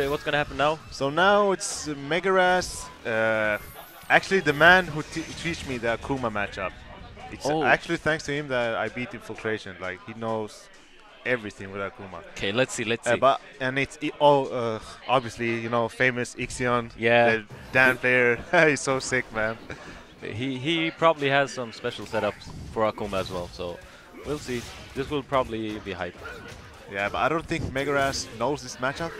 Uh, What's gonna happen now? So now it's Megaraz. Uh, actually, the man who teach me the Akuma matchup. It's Oh. actually thanks to him that I beat Infiltration. Like he knows everything with Akuma. Okay, let's see. Let's Uh, see. but and it's i- all uh, obviously you know famous Ixion. Yeah. The Dan player. He's so sick, man. he he probably has some special setups for Akuma as well. So we'll see. This will probably be hype. Yeah, but I don't think Megaraz knows this matchup.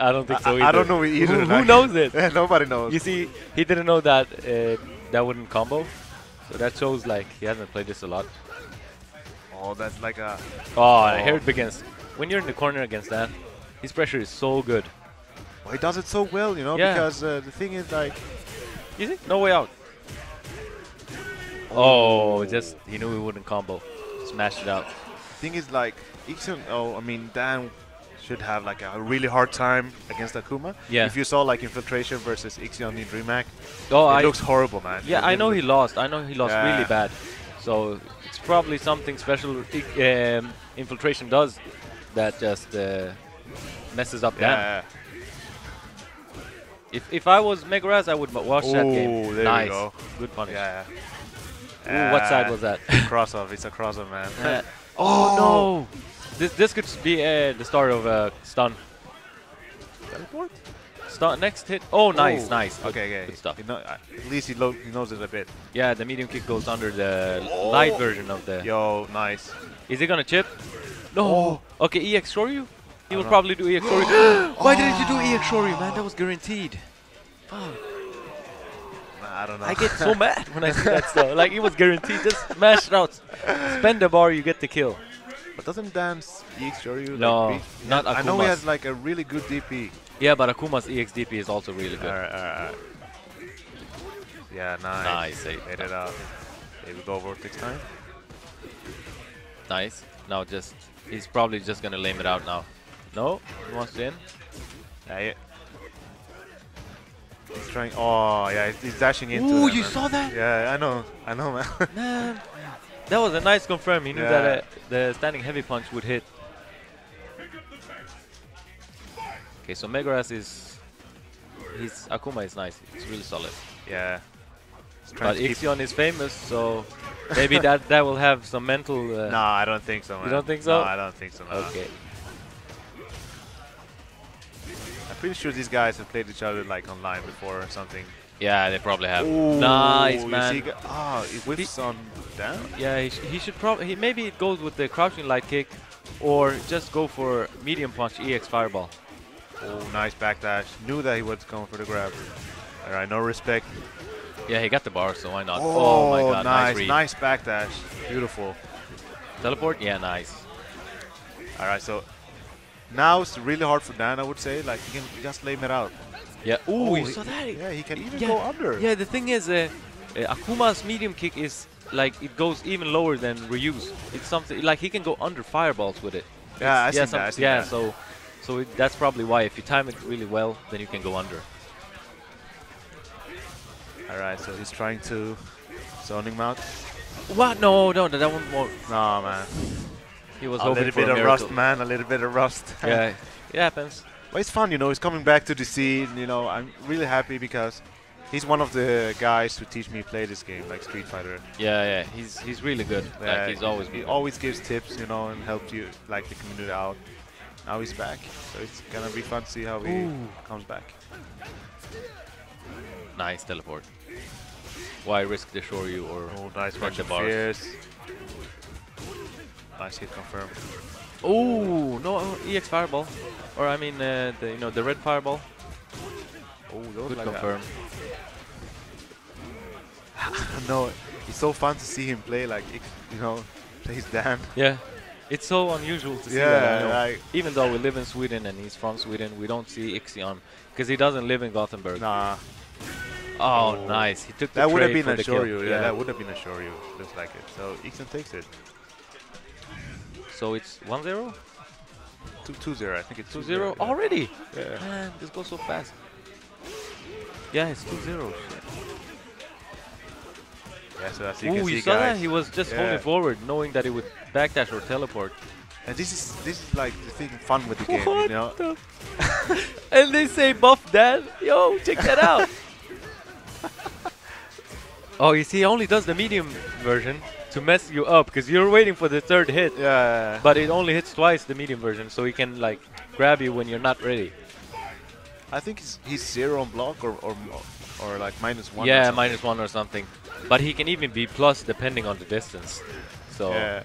I don't think I- so I- either. I don't know either, Who, who knows it? Nobody knows. You see, he didn't know that uh, that wouldn't combo. So that shows like he hasn't played this a lot. oh, that's like a. Oh, Oh. here it begins. When you're in the corner against Dan, his pressure is so good. Well, he does it so well, you know. Yeah. Because uh, the thing is like. Easy, no way out. Oh, just he knew he wouldn't combo. Smashed it out. thing is like Ixion. Oh, I mean Dan should have like a really hard time against Akuma. Yeah. If you saw like infiltration versus Ixion in DreamHack, Oh, it I looks horrible, man. yeah, It I know he lost. I know he lost Yeah. really bad. So it's probably something special um, infiltration does that just uh, messes up. Yeah. If if I was Megaraz, I would watch that game. Ooh, there you nice, go. good punish. Yeah. Ooh, what side was that? cross off. It's a cross off, man. Uh, oh no! This this could be uh, the start of a stun. Teleport? Stun next hit. Oh, nice, Oh. nice. Good, Okay, okay. Good stuff. Know, uh, at least he, lo- he knows it a bit. Yeah, the medium kick goes under the Oh. light version of the. Yo, nice. Is he gonna chip? No. Oh. Okay, EX Shoryu. He will know. probably do EX Shoryu. Why didn't you do EX Shoryu, man? That was guaranteed. Nah, I don't know. I get so mad when I see that stuff. Like it was guaranteed. Just smash it out. Spend the bar, you get the kill. But doesn't Dan's EX Shoryu No, like not I know he has like a really good DP. Yeah, but Akuma's EX DP is also really good. Alright, alright. Yeah, nice. Nice, eh? Made it out. Here we go Vortex time. Nice. Now just he's probably just gonna lame it out now. No, he wants to in. Yeah, yeah. He's trying. Oh, yeah, he's- dashing into Ooh, them, you man. saw that? Yeah, I know. I know, man. Man, that was a nice confirm. He knew Yeah. that uh, the standing heavy punch would hit. Okay, so Megaraz is his Akuma is nice. It's really solid. yeah. But Ixion is famous, so maybe that that will have some mental. Uh, No, I don't think so, man. don't think so? No, I don't think so, man. Okay. I'm pretty sure these guys have played each other like online before or something. Yeah, they probably have. nice you man. see, Ah, it whips on down. Yeah, he, sh he should probably. He, maybe it goes with the crouching light kick, or just go for medium punch EX fireball. Oh, nice backdash. Knew that he was going for the grab. All right, no respect. Yeah, he got the bar, so why not? Oh, my god, nice, nice, nice backdash. Beautiful. Teleport? Yeah, nice. All right, so now it's really hard for Dan, I would say. Like, you can just lame it out. Yeah. Ooh, Oh, he- saw that? Yeah, he can even Yeah, go under. Yeah, the thing is, uh, uh, Akuma's medium kick is like it goes even lower than Ryu's. It's something like he can go under fireballs with it. Yeah, I It's- seen that, I seen yeah, that. so so it, that's probably why. If you time it really well, then you can go under. All right, so he's trying to zoning him out. What? No, no, that one more. No, man. He was A little bit a of rust, man. A little bit of rust. Yeah, it happens. But it's fun, you know. He's coming back to the scene. You know, I'm really happy because he's one of the guys who teach me play this game, like Street Fighter. Yeah, yeah, he's he's really good. Yeah, like he's always he good. always gives tips, you know, and helps you like the community out. Now he's back, so it's gonna be fun to see how he Ooh. comes back. nice teleport. Why risk the Shoryu or Oh, nice the bars. fierce. Nice hit confirmed. Oh no, EX fireball, or I mean uh, the you know the red fireball. Oh, Good like confirm. No, it's so fun to see him play like you know, plays Dan. Yeah, it's so unusual to see that. I Yeah, know. like Even though we live in Sweden and he's from Sweden, we don't see Ixion because he doesn't live in Gothenburg. nah, Oh, Oh. nice. He took the that would have been a. Shoryu. Yeah, that would have been a Shoryu. just like it. So Ixion takes it. So it's 1-0? Two, two zero. I think it's 2-0 2-0. yeah. already? Yeah. Man, this goes so fast. Yeah, it's 2-0. Shit. Yeah, so as you Ooh, can you see, saw that? He was just Yeah. holding forward, knowing that he would backdash or teleport. And this is this is like the thing fun with the game, What you know. the and they say buff that, Yo, check that out. oh, you see, he only does the medium version to mess you up because you're waiting for the third hit, Yeah. but it only hits twice the medium version, so he can like grab you when you're not ready. I think he's, he's zero on block or or, or like minus one. yeah, minus one or something. But he can even be plus depending on the distance. So, Yeah.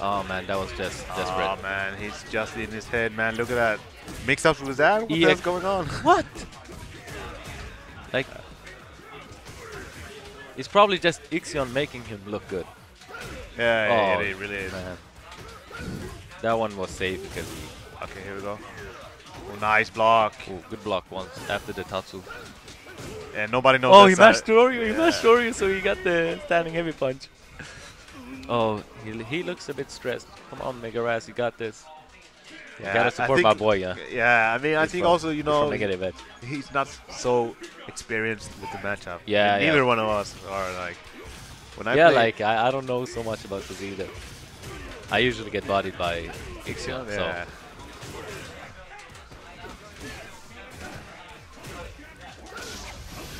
oh man, that was just desperate. Oh man, he's just in his head, man. Look at that. Mix up with that? What the going on? What? Like, uh. it's probably just Ixion making him look good. Yeah, yeah, Oh, yeah, it really is. Man. That one was safe because he. Okay, here we go. Oh, nice block. Ooh, good block once after the Tatsu. And nobody knows. Oh, he that's mashed Shoryu, he Yeah. mashed Shoryu, so he got the standing heavy punch. Oh, he, he looks a bit stressed. Come on, Megaraz, you got this. You Yeah, gotta I support my think- boy, yeah. Yeah, I mean, I think from- also, you know, from Negative Edge. he's not so experienced with the matchup. Yeah, And yeah. Neither one of us are like. When I yeah, play, like, I, I don't know so much about this either. I usually get bodied by Ixion, Yeah. so.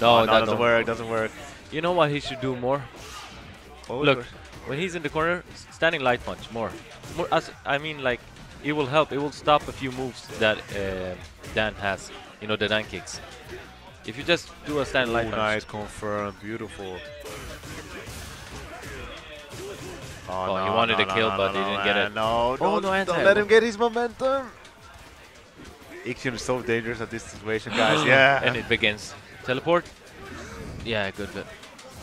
No, Oh, that doesn't work. Doesn't work. You know what he should do more? Oh, Look, when he's in the corner, standing light punch more. More, as, I mean, like, it will help. It will stop a few moves that uh, Dan has. You know, the Dan kicks. If you just do a standing light Ooh, punch, nice, confirmed, beautiful. Oh, no! he wanted to kill, but he didn't get it. No, Oh, don't, no don't let him get his momentum. Ixion is so dangerous at this situation, guys. yeah. and it begins. Teleport. Yeah, good bit.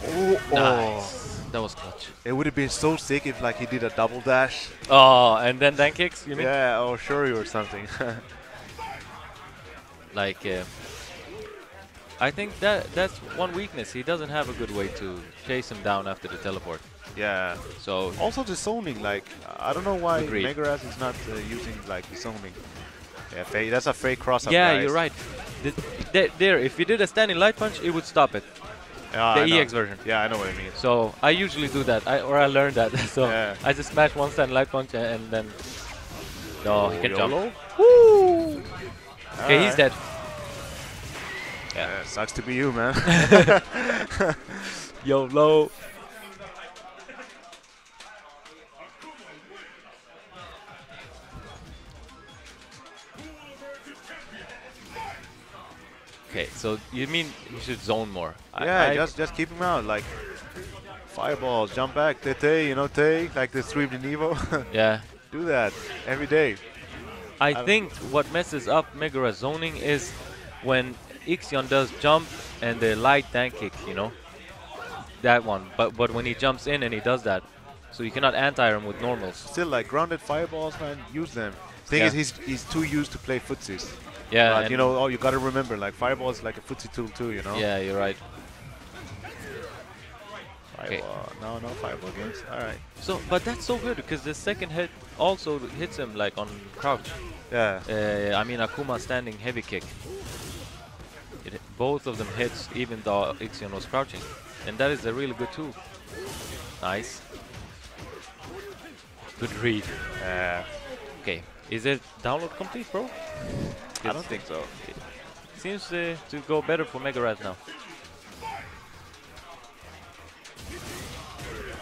oh, oh. Nice. That was clutch. It would have been so sick if like he did a double dash. Oh, and then then kicks. You mean? Yeah, or Shuri or something. Like, uh, I think that that's one weakness. He doesn't have a good way to chase him down after the teleport. Yeah. So Also the zoning, like I don't know why Agreed. Megaraz is not uh, using like the zoning. Yeah, that's a fake cross up. yeah, guys. you're right. The, there, there, if you did a standing light punch, it would stop it. Yeah, The I know. EX version. Yeah, I know what I mean. So I usually do that, I, or I learned that. so Yeah. I just smash one standing light punch and, and then. No, he can YOLO? jump. Woo! Okay, he's Alright. dead. Yeah, sucks to be you, man. YOLO. Okay, so you mean you should zone more? Yeah, I- just just keep him out, like fireballs, jump back, Tete, you know, Tay, like the stream in Evo. yeah. Do that every day. I don't- think what messes up Megaraz zoning is when Ixion does jump and the light tank kick, you know? That one. But but when he jumps in and he does that, so you cannot anti him with normals. Still, like grounded fireballs, man, use them. Thing Yeah. is, he's he's too used to play footsies. Yeah, but you know, oh, you gotta remember, like fireball is like a footsie tool too, you know. Yeah, you're right. okay. No, no fireball games. All right. So, but that's so good because the second hit also hits him like on crouch. Yeah. Uh, I mean Akuma standing heavy kick. It, both of them hits even though Ixion was crouching, and that is a really good tool. Nice. Good read. Yeah. Okay, is it download complete, bro? I don't think so. Seems uh, to go better for Megaraz now.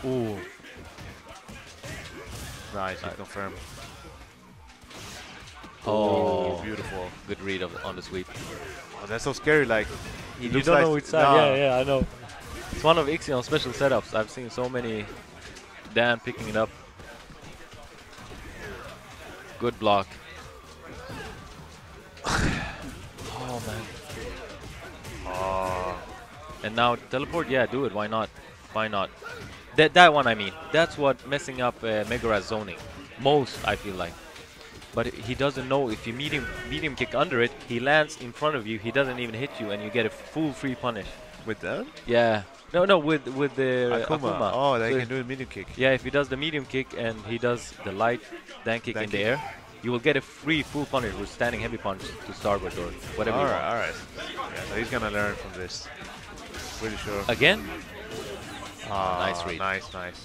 Ooh, Nice, Nice. confirm. Oh. beautiful. good read of, on the sweep. Oh, that's so scary. Like, he You don't like know which side. Nah. Yeah, yeah, I know. It's one of Ixion's special setups. I've seen so many Dan picking it up. Good block. And now teleport, yeah, do it. Why not? Why not? That that one I mean. That's what messing up uh, Megaraz zoning. Most I feel like. But he doesn't know if you medium medium kick under it, he lands in front of you. He doesn't even hit you, and you get a full free punish. With that? Yeah. No, no, with with the Akuma. Akuma. Oh, they So can do a medium kick. Yeah, if he does the medium kick and he does the light dan kick Dan in the air, you will get a free full punish with standing heavy punch to starboard or whatever All you right, want. all right. Yeah, so he's gonna learn from this. Pretty sure. Again? Ah, nice read. Nice, nice.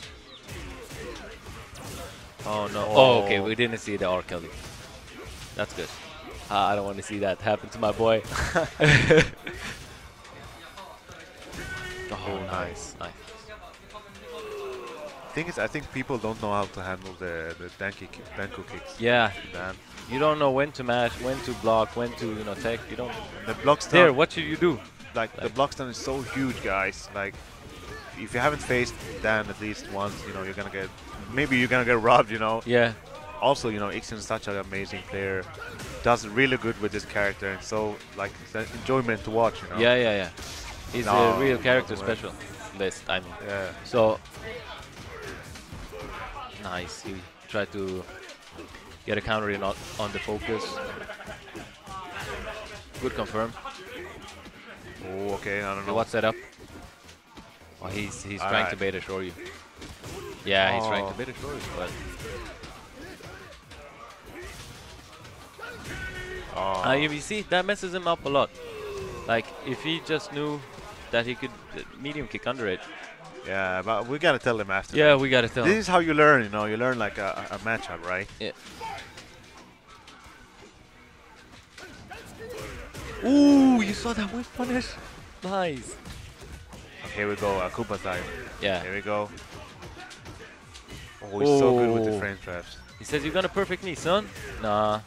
Oh no. Oh. Oh, okay. We didn't see the R Kelly. That's good. Uh, I don't want to see that happen to my boy. oh, nice. Nice. thing is, I think people don't know how to handle the the danky ki- danko kicks. Yeah. Dan. You don't know when to mash, when to block, when to you know take. You don't. The block stun, There. What should you do? Like, the block stun is so huge, guys. Like, if you haven't faced Dan at least once, you know you're gonna get maybe you're gonna get robbed. You know. Yeah. Also, you know, Ixion's such an amazing player. Does really good with this character, and so like it's an enjoyment to watch. You know. Yeah. Yeah. Yeah. He's No, a real character special specialist. I mean. Yeah. So nice. He tried to get a counter in on, on the focus. Good confirm. Oh, okay. I don't know. What's that up? Oh, he's he's trying to bait a you. Yeah, he's trying to Oh. bait a Shoryu, but Oh. uh, you see that messes him up a lot. Like if he just knew that he could uh, medium kick under it. yeah, but we gotta tell him after. Yeah, we gotta tell him. This him. is how you learn, you know. You learn like a, a a matchup, right? Yeah. Ooh, you saw that whip punish? Nice. Okay, here we go. Akuma time. Yeah. Here we go. Oh, he's so good with the Oh. frame traps. He says you're gonna perfect me, son. Nah,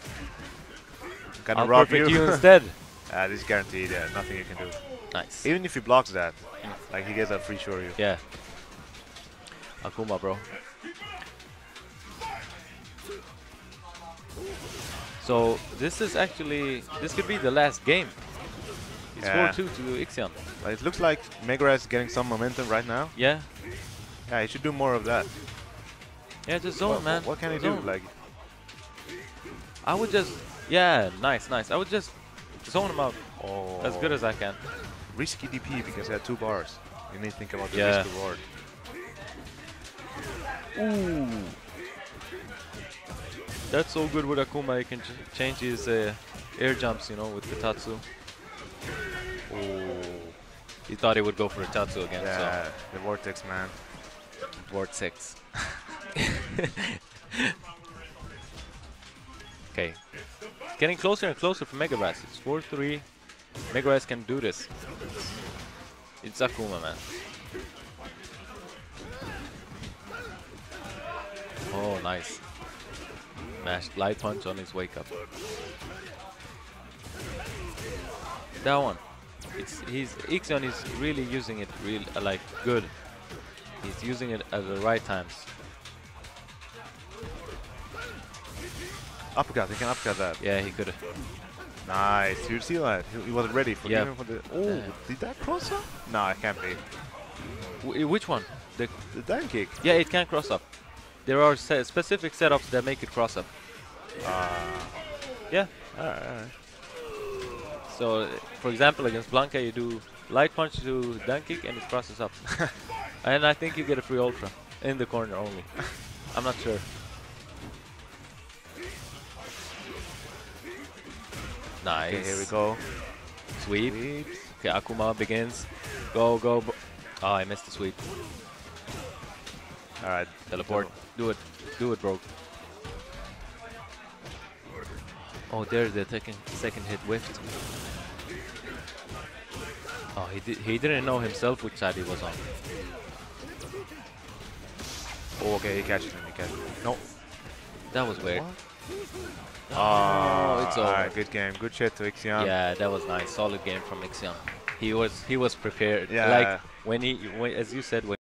Gonna I'll rob perfect you. you instead. Ah, this is guaranteed. Yeah, nothing you can do. Nice. Even if he blocks that, like he gets a free Shoryu. Yeah. Akuma, bro. So this is actually this could be the last game. It's 4-2 to Ixion. But it looks like Megaraz is getting some momentum right now. Yeah. Yeah, he should do more of that. Yeah, just zone, what, man. What can he do? Like, I would just yeah, nice, nice. I would just zone him out oh, as good as I can. risky DP because he had two bars. You need to think about the Yeah. risk reward. Ooh. That's so good with Akuma. He can ch change his uh, air jumps, you know, with the Tatsu. Oh, He thought he would go for a Tatsu again, yeah, the vortex man. so six. okay. Getting closer and closer for Mega Megaraz. It's 4-3. Mega Megaraz can do this. It's Akuma, man. Oh, nice. Mashed light punch on his wake up. That one. It's he's Ixion is really using it real uh, like good. He's using it at the right times. Uppercut, he can uppercut that. Yeah, he could. Nice. You see that? He, he was ready for Yeah. even for the. Oh, did that cross up? No, it can't be. W which one? The The down kick. yeah, it can cross up. There are se specific setups that make it cross up. Ah. Yeah. Alright, alright. So, for example, against Blanka, you do light punch to down kick and it crosses up. and I think you get a free ultra in the corner only. I'm not sure. Nice. Okay, here we go. Sweep. Sweeps. Okay, Akuma begins. Go, go. Oh, I missed the sweep. Alright. Teleport. Do it. Do it, bro. Oh, there's the second second hit whiffed. Oh, he did. He didn't know himself which side he was on. Oh, okay, he catches him. He catches him. No. That was weird. Ah, oh, it's over. Alright, good game. Good shit to Ixion. Yeah, that was nice. Solid game from Ixion. He was he was prepared. Yeah. Like when he when, as you said when